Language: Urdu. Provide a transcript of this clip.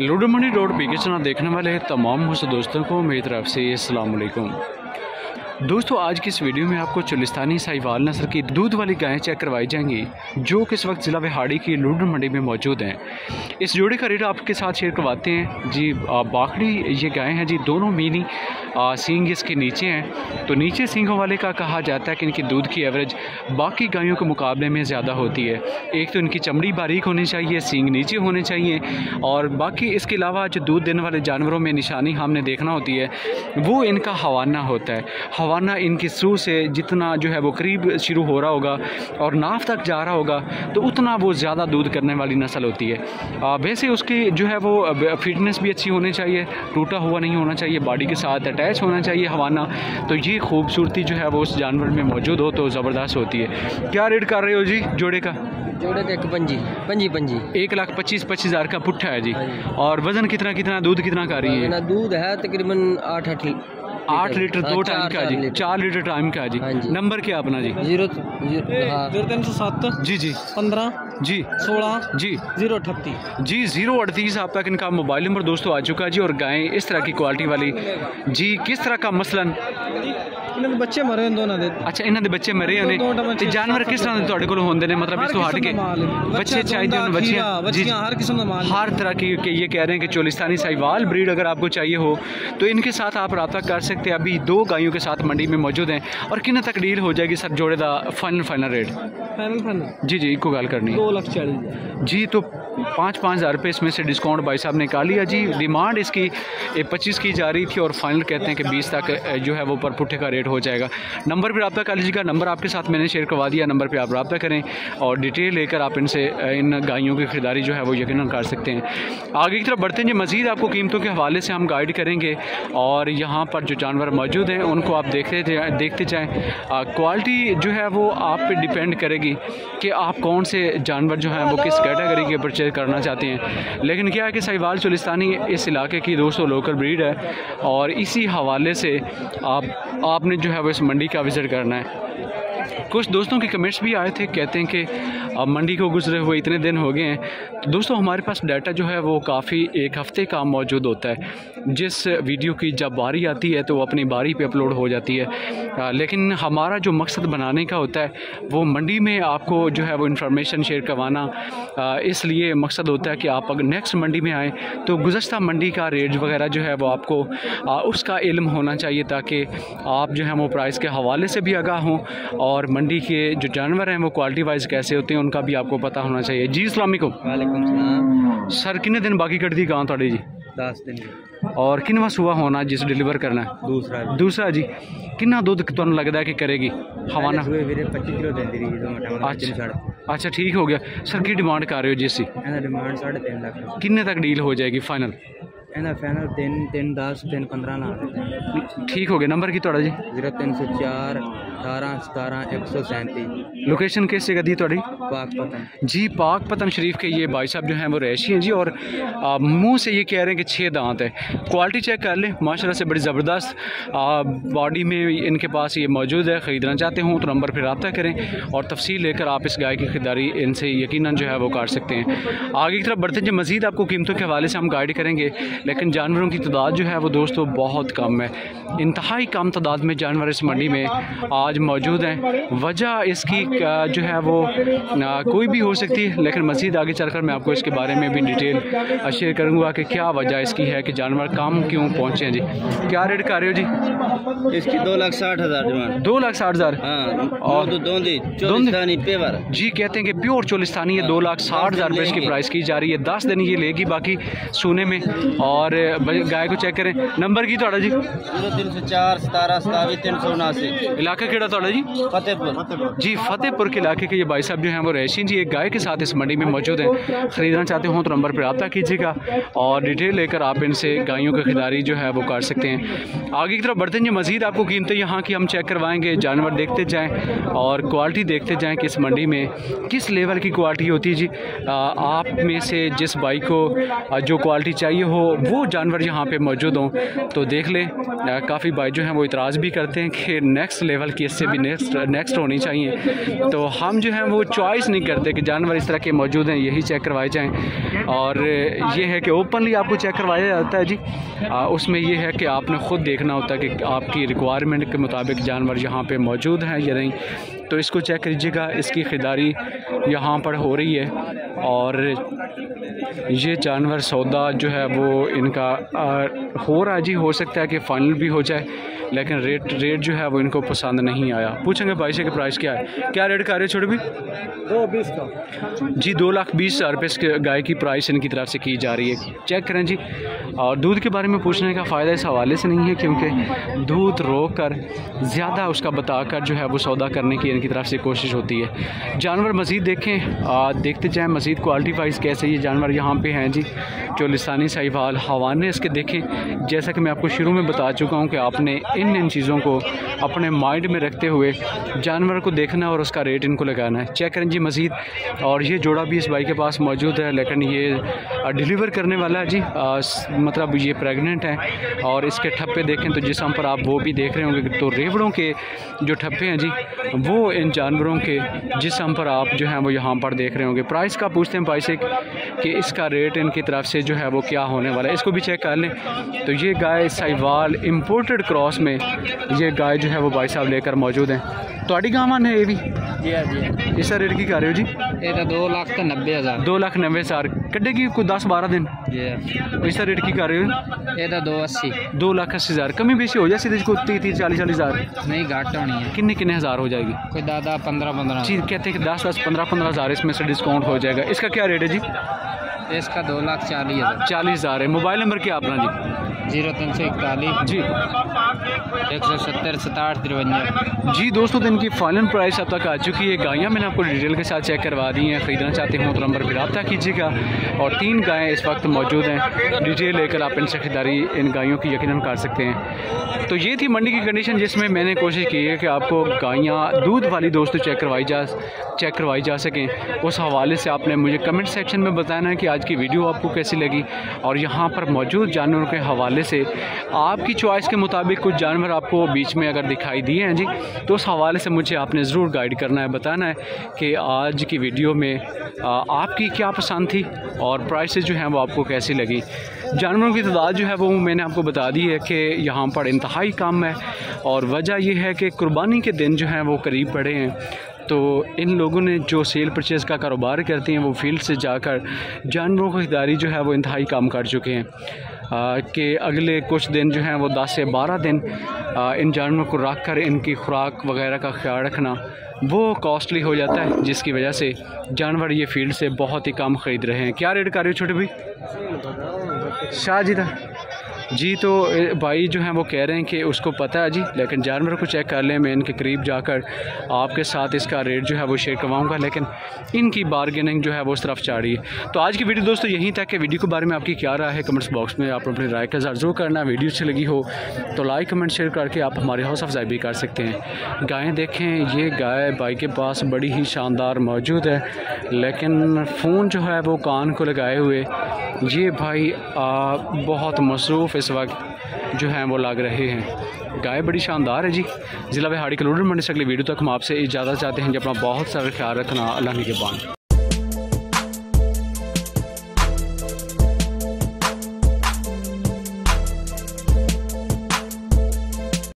لوڈو منڈی روڈ پیکے چنا دیکھنے والے تمام دوستوں کو میری طرف سے السلام علیکم۔ دوستو، آج کی اس ویڈیو میں آپ کو چلستانی سائیوال نصر کی دودھ والی گائیں چیک کروائی جائیں گی، جو کہ اس وقت ضلع ویہاڑی کی لوڈر منڈی میں موجود ہیں۔ اس جوڑے کا ریٹ آپ کے ساتھ شیئر کرواتے ہیں۔ جی باکڑی یہ گائیں ہیں۔ جی دونوں مینی سینگ اس کے نیچے ہیں۔ تو نیچے سینگوں والے کا کہا جاتا ہے کہ ان کی دودھ کی ایوریج باقی گائیوں کے مقابلے میں زیادہ ہوتی ہے۔ ایک تو ان کی چمڑی باریک ہونی چاہیے، سینگ نیچے ہونے چاہیے۔ اور باقی اس کے علاوہ جو دودھ دینے والے جانوروں میں نشانی ہم نے دیکھنا ہوتی ہے، وہ ان کا ہوانہ ہوتا ہے۔ ہوا ورنہ ان کی سو سے جتنا جو ہے وہ قریب شروع ہو رہا ہوگا اور ناف تک جا رہا ہوگا تو اتنا وہ زیادہ دودھ کرنے والی نسل ہوتی ہے۔ ویسے اس کی جو ہے وہ فٹنس بھی اچھی ہونی چاہیے ٹوٹا ہوا نہیں ہونا چاہیے باڈی کے ساتھ اٹیچ ہونا چاہیے ہوانا تو یہ خوبصورتی جو ہے وہ اس جانور میں موجود ہو تو زبردست ہوتی ہے۔ کیا ریٹ کر رہے ہو جی جوڑے کا؟ جوڑے کا ایک پنجی پنجی پنجی۔ ایک لاکھ پچیس پچیس ہزار کا پٹھا ہے جی۔, ہاں جی۔ اور وزن کتنا کتنا دودھ کتنا کا رہی ہے؟ دودھ ہے تقریباً آٹھ آٹھ آٹھ لیٹر. ہاں، دو ٹائم کا جی چار لیٹر ٹائم کا جی. ہاں جی. نمبر کیا اپنا جی؟ زیرو ہاں. زیرو تین سو سات جی جی. پندرہ جی. سولہ جی. زیرو اٹھتی. جی زیرو اڑتیس آپ تک ان کا موبائل نمبر دوستوں آ چکا جی اور گائیں اس طرح کی کوالٹی والی. جی کس طرح کا مثلاً؟ ਇਹਨਾਂ ਦੇ ਬੱਚੇ ਮਰੇ ਨੇ ਦੋਨਾਂ ਦੇ। ਅੱਛਾ ਇਹਨਾਂ ਦੇ ਬੱਚੇ ਮਰੇ ਹੋਣੇ ਤੇ ਜਾਨਵਰ ਕਿਸ ਤਰ੍ਹਾਂ ਦੇ ਤੁਹਾਡੇ ਕੋਲ ਹੁੰਦੇ ਨੇ? ਮਤਲਬ ਇਸ ਤੋਂ ਹਟ ਕੇ ਬੱਚੇ ਚਾਹੀਦੇ ਬੱਚੀਆਂ ਹਰ ਕਿਸਮ ਦਾ ਮਾਲ ہر طرح کی کہ یہ کہہ رہے ہیں کہ چولستانی سائیوال بریڈ اگر آپ کو چاہیے ہو تو ان کے ساتھ آپ رابطہ کر سکتے ہیں ابھی دو گائیوں کے ساتھ منڈی میں موجود ہیں اور کن تک ڈیل ہو جائے گی سر جوڑے دا فائنل فائنل ریٹ جی جی کو گال کرنی دو جی تو پانچ پانچ ہزار روپے اس میں سے ڈسکاؤنٹ بھائی صاحب نے کہا لیا جی ڈیمانڈ اس کی پچیس کی جا رہی تھی اور فائنل کہتے ہیں کہ بیس تک جو ہے وہ پر پٹھے کا ریٹ اپڈیٹ ہو جائے گا۔ نمبر پہ رابطہ کر لیجیے گا۔ نمبر آپ کے ساتھ میں نے شیئر کروا دیا، نمبر پہ آپ رابطہ کریں اور ڈیٹیل لے کر آپ ان سے، ان گائیوں کی خریداری جو ہے وہ یقیناً کر سکتے ہیں۔ آگے کی طرف بڑھتے ہیں۔ جی مزید آپ کو قیمتوں کے حوالے سے ہم گائیڈ کریں گے اور یہاں پر جو جانور موجود ہیں، ان کو آپ دیکھتے دیکھتے جائیں۔ کوالٹی جو ہے وہ آپ پہ ڈیپینڈ کرے گی کہ آپ کون سے جانور جو ہیں وہ کس کیٹیگری کے پرچیز کرنا چاہتے ہیں۔ لیکن کیا ہے کہ سہیوال چولستانی اس علاقے کی دو سو لوکل بریڈ ہے اور اسی حوالے سے آپ آپ نے نے جو ہے وہ اس منڈی کا وزٹ کرنا ہے۔ کچھ دوستوں کے کمنٹس بھی آئے تھے، کہتے ہیں کہ اب منڈی کو گزرے ہوئے اتنے دن ہو گئے ہیں۔ دوستوں، ہمارے پاس ڈیٹا جو ہے وہ کافی ایک ہفتے کا موجود ہوتا ہے۔ جس ویڈیو کی جب باری آتی ہے تو وہ اپنی باری پہ اپلوڈ ہو جاتی ہے۔ لیکن ہمارا جو مقصد بنانے کا ہوتا ہے، وہ منڈی میں آپ کو جو ہے وہ انفارمیشن شیئر کروانا اس لیے مقصد ہوتا ہے کہ آپ اگر نیکسٹ منڈی میں آئیں تو گزشتہ منڈی کا ریٹ وغیرہ جو ہے وہ آپ کو اس کا علم ہونا چاہیے تاکہ آپ جو ہے وہ پرائز کے حوالے سے بھی آگاہ ہوں اور منڈی منڈی کے جو جانور ہیں وہ کوالٹی وائز کیسے ہوتے ہیں ان کا بھی آپ کو پتا ہونا چاہیے۔ جی السلام علیکم۔ وعلیکم السلام۔ سر کنے دن باقی کٹتی گاں تھوڑی جی؟ دس دن۔ اور کن کنواں ہوا ہونا جس ڈیلیور کرنا ہے؟ دوسرا جی۔ دوسرا جی کنا دودھ تمہیں لگتا ہے کہ کرے گی؟ ہوانا پچی کلو دیں جی، اچھا۔, اچھا۔ ٹھیک ہو گیا۔ سر کی ڈیمانڈ کر رہے ہو جی اسی؟ ڈیمانڈ ساڑھے تین لاکھ۔ کنے تک ڈیل ہو جائے گی فائنل فائنل تین تین دس تین پندرہ ٹھیک ہو گیا۔ نمبر کی تھوڑا جی؟ زیرو تین سو چار۔ 18 17 137 لوکیشن کیسے جگہ دی تھوڑی پاک پتن۔ جی پاک پتن شریف کے یہ بھائی صاحب جو ہیں وہ ریشی ہیں جی اور منہ سے یہ کہہ رہے ہیں کہ چھ دانت ہے کوالٹی چیک کر لیں۔ ماشاءاللہ سے بڑی زبردست باڈی میں ان کے پاس یہ موجود ہے۔ خریدنا چاہتے ہوں تو نمبر پہ رابطہ کریں۔ اور تفصیل لے کر آپ اس گائے کی خریداری ان سے یقیناً جو ہے وہ کر سکتے ہیں۔ آگے کی طرف بڑھتے ہیں۔ جو مزید آپ کو قیمتوں کے حوالے سے ہم گائیڈ کریں گے لیکن جانوروں کی تعداد جو ہے وہ دوستوں بہت کم ہے۔ انتہائی کم تعداد میں جانور اس منڈی میں آج موجود ہیں۔ وجہ اس کی جو ہے وہ کوئی بھی ہو سکتی ہے لیکن مزید آگے چل کر میں آپ کو اس کے بارے میں بھی ڈیٹیل شیئر کروں گا کہ کیا وجہ اس کی ہے کہ جانور کام کیوں پہنچے ہیں جی۔ کیا ریٹ کر رہے ہو جی؟ اس کی دو لاکھ ساٹھ ہزار جوان دو لاکھ ساٹھ ہزار؟ ہاں، اور پیور۔ جی کہتے ہیں کہ پیور چولستانی ہے دو لاکھ ساٹھ ہزار روپے اس کی پرائز کی جا رہی ہے۔ دس دن یہ لے گی باقی سونے میں۔ اور گائے کو چیک کریں۔ نمبر کی تھوڑا جی۔ تین سو چار ستارہ ستاوی تین سو اناسی۔ علاقہ کیڑا تھوڑا جی فتح پور جی فتح پور کے علاقے کے یہ بھائی صاحب جو ہیں وہ رہشی جی ایک گائے کے ساتھ اس منڈی میں موجود ہیں خریدنا چاہتے ہوں تو نمبر پہ رابطہ کیجیے گا اور ڈیٹیل لے کر آپ ان سے گائیوں کا خریداری جو ہے وہ کر سکتے ہیں آگے کی طرف بڑھتے ہیں مزید آپ کو قیمتیں یہاں کی ہم چیک کروائیں گے جانور دیکھتے جائیں اور کوالٹی دیکھتے جائیں کہ اس منڈی میں کس لیول کی کوالٹی ہوتی ہے جی آپ میں سے جس بھائی کو جو کوالٹی چاہیے ہو وہ جانور یہاں پہ موجود ہوں تو دیکھ لیں کافی بھائی جو ہیں وہ اعتراض بھی کرتے ہیں کہ نیکسٹ لیول کی اس سے بھی نیکسٹ نیکسٹ ہونی چاہیے۔ تو ہم جو ہیں وہ چوائس نہیں کرتے کہ جانور اس طرح کے موجود ہیں، یہی چیک کروائے جائیں۔ اور یہ ہے کہ اوپنلی آپ کو چیک کروایا جاتا ہے جی۔ اس میں یہ ہے کہ آپ نے خود دیکھنا ہوتا ہے کہ آپ کی ریکوائرمنٹ کے مطابق جانور یہاں پہ موجود ہیں یا نہیں۔ تو اس کو چیک کریجیے گا اس کی خریداری یہاں پر ہو رہی ہے اور یہ جانور سودا جو ہے وہ ان کا ہو رہا جی ہو سکتا ہے کہ فائنل بھی ہو جائے لیکن ریٹ ریٹ جو ہے وہ ان کو پسند نہیں آیا۔ پوچھیں گے بھائی سے کہ پرائس کیا ہے۔ کیا ریٹ کا رہے چھوٹے بھی دو بیس کا۔ جی دو لاکھ بیس ہزار روپے اس کے گائے کی پرائس ان کی طرف سے کی جا رہی ہے۔ چیک کریں جی۔ اور دودھ کے بارے میں پوچھنے کا فائدہ اس حوالے سے نہیں ہے کیونکہ دودھ روک کر زیادہ اس کا بتا کر جو ہے وہ سودا کرنے کی ان کی طرف سے کوشش ہوتی ہے۔ جانور مزید دیکھیں۔ آ، دیکھتے جائیں مزید کوالٹی وائز کیسے یہ جانور یہاں پہ ہیں جی۔ جو لسانی ساہیوال حوانے اس کے دیکھیں۔ جیسا کہ میں آپ کو شروع میں بتا چکا ہوں کہ آپ نے ان ان چیزوں کو اپنے مائنڈ میں رکھتے ہوئے جانور کو دیکھنا اور اس کا ریٹ ان کو لگانا ہے۔ چیک کریں جی مزید۔ اور یہ جوڑا بھی اس بھائی کے پاس موجود ہے لیکن یہ ڈیلیور کرنے والا ہے جی۔ آ، مطلب یہ پریگننٹ ہے اور اس کے ٹھپے دیکھیں تو جسم پر آپ وہ بھی دیکھ رہے ہوں گے تو ریوڑوں کے جو ٹھپے ہیں جی وہ ان جانوروں کے جسم پر آپ جو ہیں وہ یہاں پر دیکھ رہے ہوں گے۔ پرائس کا پوچھتے ہیں بھائی سے کہ اس کا ریٹ ان کی طرف سے جو ہے وہ کیا ہونے والا ہے۔ اس کو بھی چیک کر لیں۔ تو یہ گائے سائیوال امپورٹڈ کراس میں یہ گائے جو ہے وہ بھائی صاحب لے کر موجود ہیں۔ تھوڑی گاواں نے یہ بھی؟ جی ہاں جی ہاں۔ اس کا ریٹ کی کر رہے ہو جی؟ یہ تو دو لاکھ نبے ہزار۔ دو لاکھ نوے ہزار۔ کڈے کی کوئی دس بارہ دن جی کا ریٹ کی کر رہے ہو دو اسی دو لاکھ اسی ہزار کمی بیسی ہو جائے سیدھے کو نہیں گھٹ ہونی ہے کتنے کتنے ہزار ہو جائے گی کوئی دادا پندرہ پندرہ جی کہتے ہیں کہ دس دس پندرہ پندرہ ہزار اس میں سے ڈسکاؤنٹ ہو جائے گا اس کا کیا ریٹ ہے جی اس کا دو لاکھ چالیس ہزار چالیس ہزار ہے ایک سو ستر ستاٹھ ترونجا۔ جی دوستوں تو ان کی فائنل پرائس اب تک آ چکی ہے۔ گائیاں میں نے آپ کو ڈیٹیل کے ساتھ چیک کروا دی ہیں۔ خریدنا چاہتے ہوں تو نمبر پہ رابطہ کیجیے گا۔ اور تین گائیں اس وقت موجود ہیں۔ ڈیٹیل لے کر آپ ان سے خریداری، ان گائیوں کی یقیناً کر سکتے ہیں۔ تو یہ تھی منڈی کی کنڈیشن جس میں میں نے کوشش کی ہے کہ آپ کو گائیاں، دودھ والی دوستوں چیک کروائی جا چیک کروائی جا سکیں۔ اس حوالے سے آپ نے مجھے کمنٹ سیکشن میں بتانا ہے کہ آج کی ویڈیو آپ کو کیسی لگی۔ اور یہاں پر موجود جانوروں کے حوالے سے آپ کی چوائس کے مطابق کچھ جانور آپ کو بیچ میں اگر دکھائی دیے ہیں جی تو اس حوالے سے مجھے آپ نے ضرور گائیڈ کرنا ہے، بتانا ہے کہ آج کی ویڈیو میں آپ کی کیا پسند تھی اور پرائسز جو ہیں وہ آپ کو کیسی لگی۔ جانوروں کی تعداد جو ہے وہ میں نے آپ کو بتا دی ہے کہ یہاں پر انتہا انتہائی کم ہے اور وجہ یہ ہے کہ قربانی کے دن جو ہیں وہ قریب پڑے ہیں۔ تو ان لوگوں نے جو سیل پرچیز کا کاروبار کرتے ہیں وہ فیلڈ سے جا کر جانوروں کی خریداری جو ہے وہ انتہائی کام کر چکے ہیں۔ آ، کہ اگلے کچھ دن جو ہیں وہ دس سے بارہ دن آ، ان جانوروں کو رکھ کر ان کی خوراک وغیرہ کا خیال رکھنا وہ کاسٹلی ہو جاتا ہے جس کی وجہ سے جانور یہ فیلڈ سے بہت ہی کم خرید رہے ہیں۔ کیا ریٹ کر رہے ہو چھوٹے بھائی؟ شاہ جی تھا جی تو بھائی جو ہیں وہ کہہ رہے ہیں کہ اس کو پتہ ہے جی لیکن جانور کو چیک کر لیں، میں ان کے قریب جا کر آپ کے ساتھ اس کا ریٹ جو ہے وہ شیئر کرواؤں گا، لیکن ان کی بارگیننگ جو ہے وہ اس طرف چاہ رہی ہے۔ تو آج کی ویڈیو دوستو یہیں تک کہ ویڈیو کے بارے میں آپ کی کیا رائے ہے کمنٹس باکس میں آپ اپنی رائے کا اظہار ضرور کرنا ویڈیو اچھی لگی ہو تو لائک کمنٹ شیئر کر کے آپ ہماری حوصلہ افزائی بھی کر سکتے ہیں۔ گائیں دیکھیں، یہ گائے بھائی کے پاس بڑی ہی شاندار موجود ہے، لیکن فون جو ہے وہ کان کو لگائے ہوئے یہ بھائی بہت مصروف اس وقت جو ہیں وہ لگ رہے ہیں۔ گائے بڑی شاندار ہے جی۔ ضلع بہاڑی کلوڈر منڈی سے اگلی ویڈیو تک ہم آپ سے اجازت چاہتے ہیں کہ اپنا بہت سارا خیال رکھنا۔ اللہ نے کے بان۔